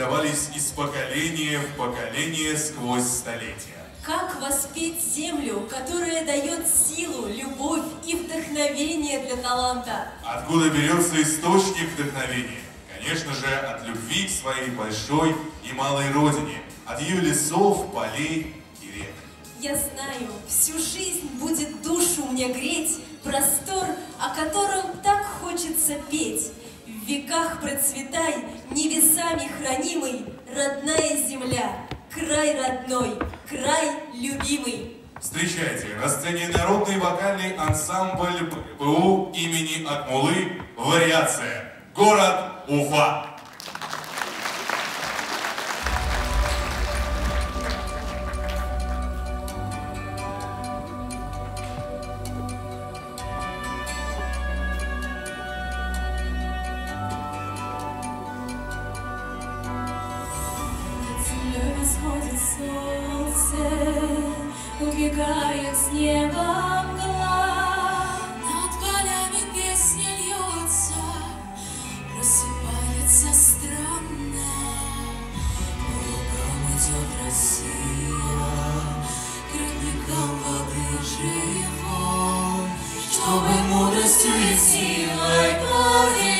передавались из поколения в поколение сквозь столетия. Как воспеть землю, которая дает силу, любовь и вдохновение для таланта? Откуда берется источник вдохновения? Конечно же, от любви к своей большой и малой родине, от ее лесов, полей и рек. Я знаю, всю жизнь будет душу мне греть простор, о котором так хочется петь. В веках процветай, небесами хранимый, родная земля, край родной, край любимый. Встречайте, на сцене народный вокальный ансамбль ППУ имени Акмулы «Вариация». Город Уфа. Убегает с неба мгла. Над полями песня льется, просыпается странно. По лугам идет Россия, к родникам воды живой, чтобы мудростью и силой поделиться